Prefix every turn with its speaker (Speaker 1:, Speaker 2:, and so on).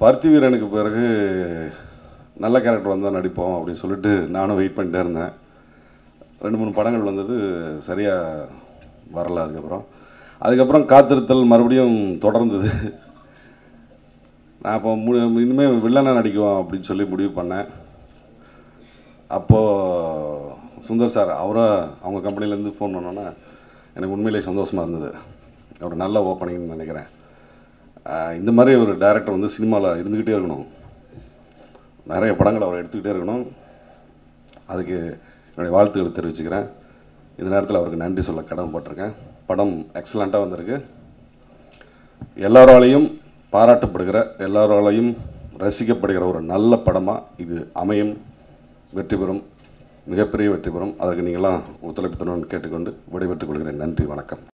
Speaker 1: பருத்தி வீரனுக்கு பிறகு நல்ல கேரக்டர் வந்தால் நடிப்போம் அப்படின்னு சொல்லிட்டு நானும் வெயிட் பண்ணிட்டே இருந்தேன். ரெண்டு மூணு படங்கள் வந்தது சரியாக வரல அதுக்கப்புறம். அதுக்கப்புறம் காத்திருத்தல் மறுபடியும் தொடர்ந்தது. நான் அப்போ மு இனிமேல் வில்லனாக நடிக்குவோம் அப்படின்னு சொல்லி முடிவு பண்ணேன். அப்போது சுந்தர் சார் அவரை அவங்க கம்பெனிலேருந்து ஃபோன் பண்ணோன்னே எனக்கு உண்மையிலேயே சந்தோஷமாக இருந்தது. ஒரு நல்ல ஓப்பனிங்னு நினைக்கிறேன். இந்த மாதிரி ஒரு டேரக்டர் வந்து சினிமாவில் இருந்துக்கிட்டே இருக்கணும். நிறைய படங்கள் அவர் எடுத்துக்கிட்டே இருக்கணும். அதுக்கு என்னுடைய வாழ்த்துக்களை தெரிவிச்சுக்கிறேன். இந்த நேரத்தில் அவருக்கு நன்றி சொல்ல கடமைப்பட்டிருக்கேன். படம் எக்ஸலண்ட்டாக வந்திருக்கு. எல்லாராலையும் பாராட்டப்படுகிற எல்லாராலையும் ரசிக்கப்படுகிற ஒரு நல்ல படமாக இது அமையும். வெற்றி பெறும். மிகப்பெரிய வெற்றி பெறும். அதற்கு நீங்களாம் ஒத்துழைப்பு தரணும்னு கேட்டுக்கொண்டு விடைபெற்றுக் கொள்கிறேன். நன்றி வணக்கம்.